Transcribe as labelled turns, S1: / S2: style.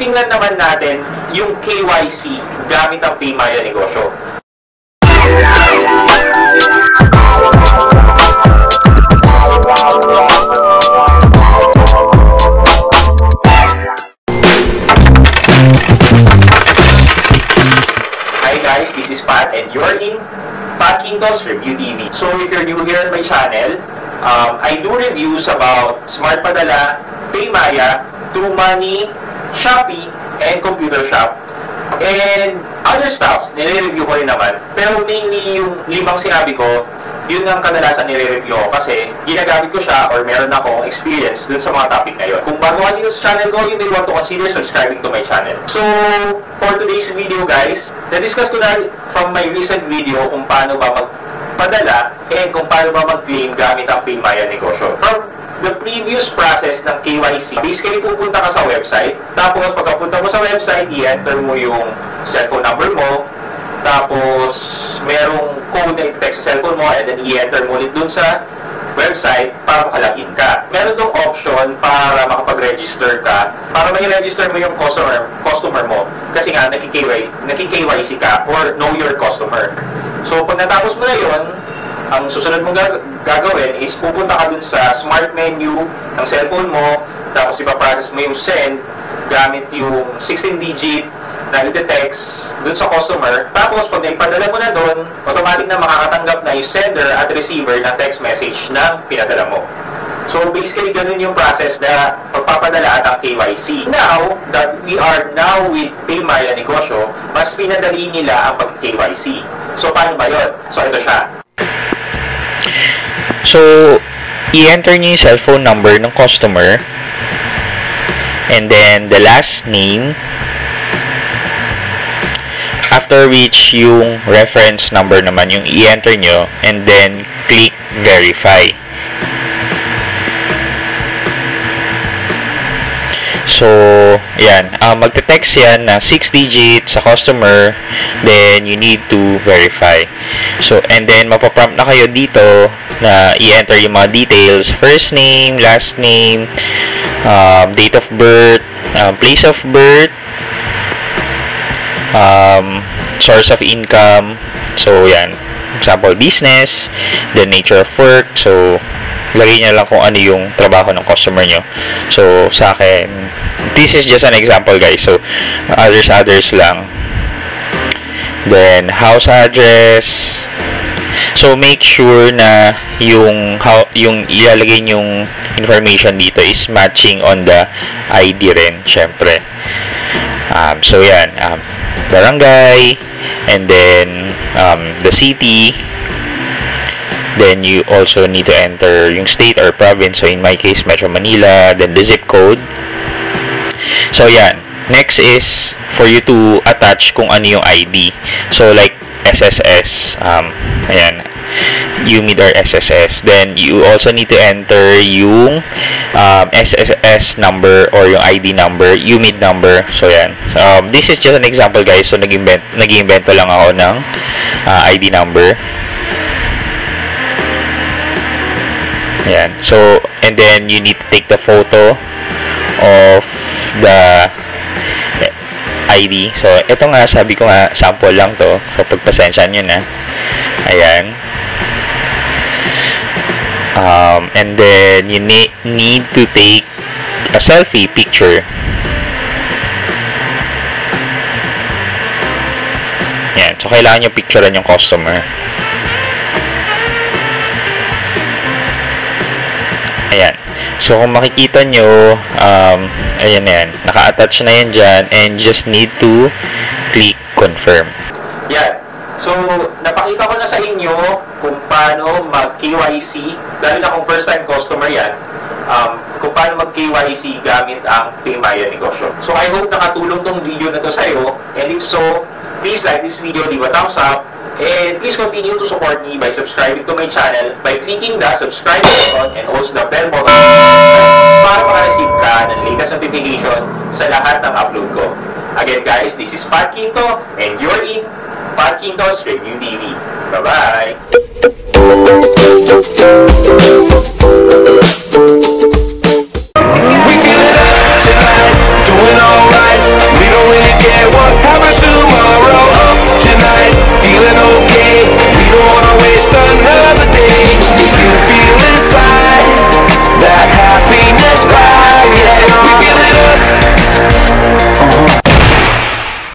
S1: titingnan naman natin yung KYC gamit ang Paymaya negosyo. Hi guys, this is Pat and you're in Pat Quintos Review TV. So if you're new here on my channel, um, I do reviews about Smart Padala, Paymaya, True Money, Shopee, and Computer Shop. And other stuffs, nire-review ko rin naman. Pero mainly yung limang sinabi ko, yun ang kadalasan nire-review ko kasi ginagamit ko siya or meron akong experience dun sa mga topic na yun. Kung bago ka dito sa channel ko, you may want to consider subscribing to my channel. So, for today's video guys, na-discuss ko na from my recent video kung paano ba magpadala and kung paano ba mag-claim gamit ang Paymaya negosyo. From the previous process ng KYC, basically pupunta ka sa website, tapos pagkapunta mo sa website, i-enter mo yung cellphone number mo, tapos, merong code na i-text sa cellphone mo and then i-enter mo ulit dun sa website para makalagin ka. Meron dong option para makapag-register ka, para may register mo yung customer, customer mo. Kasi nga, naki-KYC ka or know your customer. So, pag natapos mo na yun, ang susunod mong gag- gagawin is pupunta ka dun sa smart menu ng cellphone mo, tapos ipaprocess mo yung send gamit yung 16-digit na i-text dun sa customer. Tapos, pag naipadala mo na dun, automatic na makakatanggap na yung sender at receiver ng text message na pinadala mo. So, basically, ganun yung process na pagpapadala at ang KYC. Now, that we are now with Paymaya Negosyo, mas pinadali nila ang pag-KYC. So, paano ba yun? So, ito siya.
S2: So, i-enter nyo yung cellphone number ng customer. And then, the last name. After which, yung reference number naman yung i-enter nyo. And then, click verify. So, yan. Uh, magte-text yan na 6 digits sa customer. Then, you need to verify. So, and then, mapaprompt na kayo dito na i-enter yung mga details. First name, last name, um, date of birth, um, place of birth, um, source of income. So, yan. Example, business, the nature of work. So, lagay niya lang kung ano yung trabaho ng customer nyo. So, sa akin, this is just an example, guys. So, others, others lang. Then, house address. So, make sure na yung, how, yung ilalagay yung information dito is matching on the ID rin, syempre. Um, so, yan. Um, barangay, and then, um, the city, then you also need to enter yung state or province. So, in my case, Metro Manila, then the zip code. So, yan. Next is for you to attach kung ano yung ID. So, like SSS. Um, ayan. UMID or SSS. Then, you also need to enter yung um, SSS number or yung ID number, UMID number. So, yan. So, um, this is just an example, guys. So, nag-invent, pa lang ako ng uh, ID number. Ayan. So, and then you need to take the photo of the ID. So, ito nga, sabi ko nga, sample lang to. So, pagpasensya nyo na. Ayan. Um, and then, you need, need to take a selfie picture. Ayan. So, kailangan nyo picturean yung customer. So, kung makikita nyo, um, ayan na yan. Naka-attach na yan dyan and just need to click confirm.
S1: Yan. So, napakita ko na sa inyo kung paano mag-KYC, dahil na first time customer yan, um, kung paano mag-KYC gamit ang Paymaya Negosyo. So, I hope nakatulong tong video na to sa'yo. And if so, please like this video, leave a thumbs up, and please continue to support me by subscribing to my channel by clicking the subscribe button and also the bell button para makareceive ka ng latest notification sa lahat ng upload ko. Again guys, this is Pat Quinto and you're in Pat Quinto's Review TV. Bye-bye!